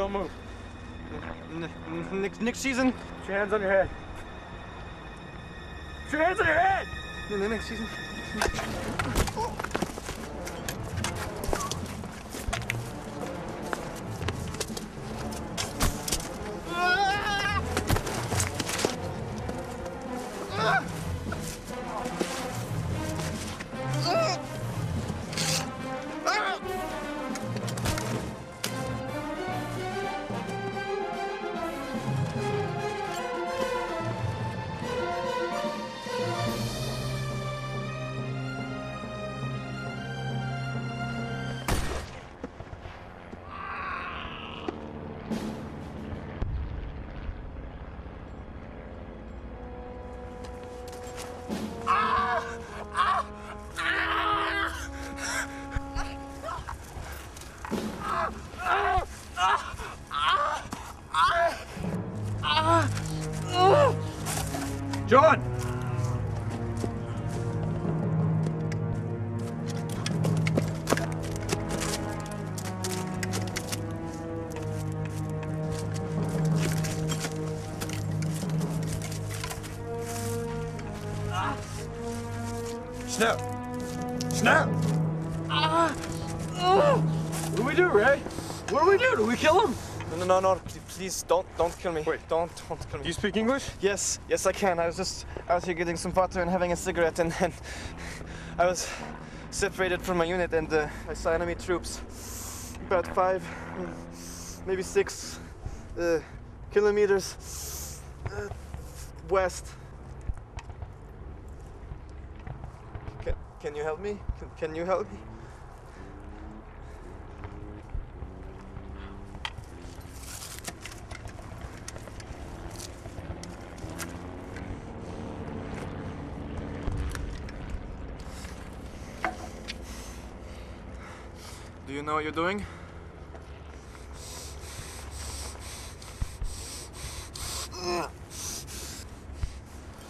Don't move. Next, next season. Put your hands on your head. Put your hands on your head! In the Next season. John! Snap! Snap! What do we do, Ray? What do we do? Do we kill him? No, no, no, no, please don't, don't kill me. Wait. Don't, don't kill me. Do you speak English? Yes, yes, I can. I was just out here getting some water and having a cigarette, and then I was separated from my unit, and uh, I saw enemy troops about five, maybe six uh, kilometers uh, west. Can, can you help me? Can, can you help me? Do you know what you're doing?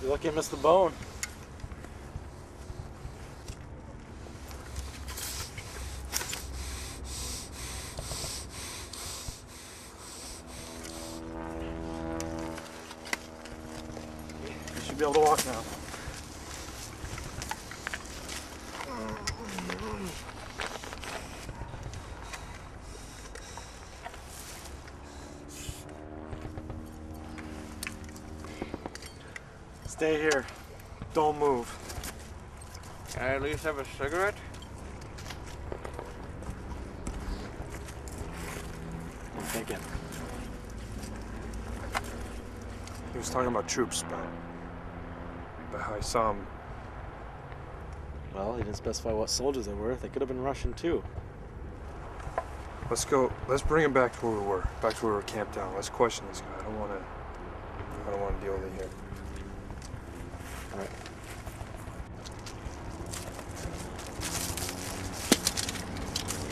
You're lucky I missed the bone. You should be able to walk now. Stay here. Don't move. Can I at least have a cigarette? Take it. He was talking about troops, but, but how I saw him. Well, he didn't specify what soldiers they were. They could have been Russian too. Let's go. Let's bring him back to where we were. Back to where we were camped out. Let's question this guy. I don't want to. I don't want to deal with it here. Right.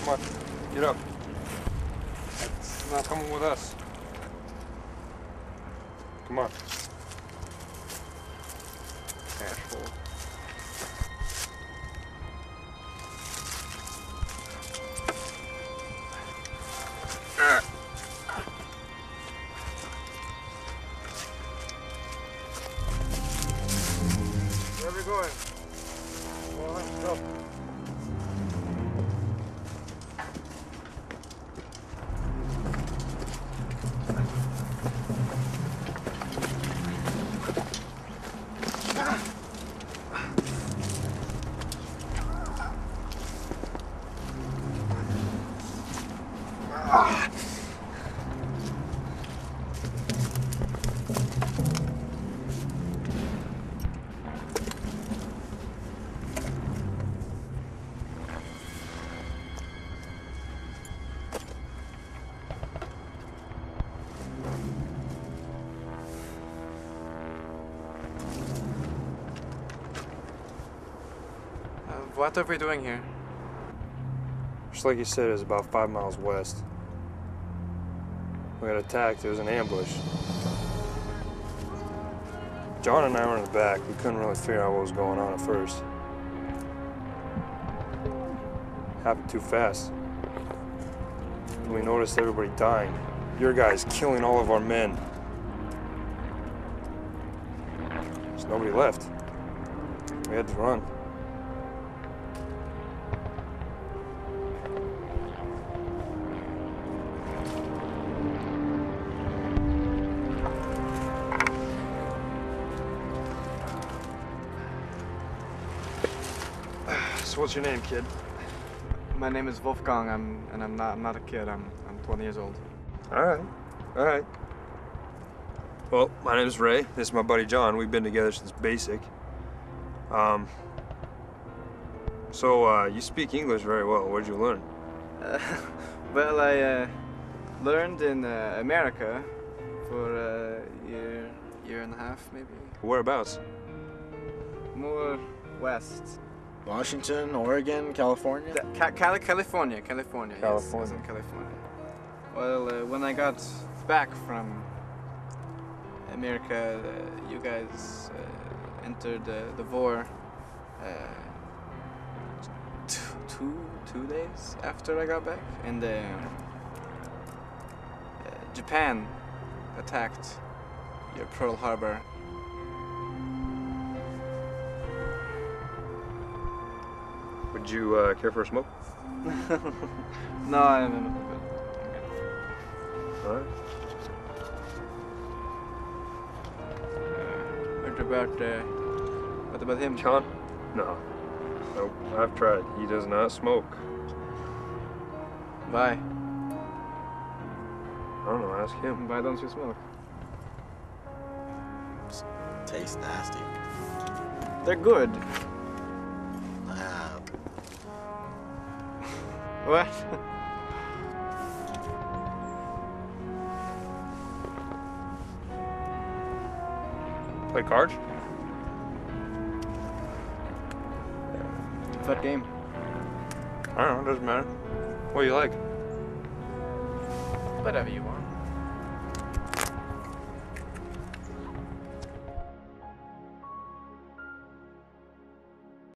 Come on, get up. He's not coming with us. Come on. Uh, what are we doing here? Just like you said, it's about five miles west. We got attacked. It was an ambush. John and I were in the back. We couldn't really figure out what was going on at first. Happened too fast. We noticed everybody dying. Your guy's killing all of our men. There's nobody left. We had to run. What's your name, kid? My name is Wolfgang. I'm and I'm not I'm not a kid. I'm I'm 20 years old. All right, all right. Well, my name is Ray. This is my buddy John. We've been together since basic. Um. So uh, you speak English very well. Where'd you learn? Uh, well, I uh, learned in uh, America for a year year and a half maybe. Whereabouts? More west. Washington, Oregon, California. Ca- Cali- California, California. Yes, California. in California. Well, uh, when I got back from America, uh, you guys uh, entered uh, the war uh, t- two two days after I got back, and uh, uh, Japan attacked your Pearl Harbor. Would you uh, care for a smoke? no, I'm, I'm good. I'm. All right. Uh, what about uh, what about him? John? No. Nope. I've tried. He does not smoke. Why? I don't know. Ask him. Why don't you smoke? Tastes nasty. They're good. What? Play cards? That game? I don't know. it Doesn't matter. What do you like? Whatever you want.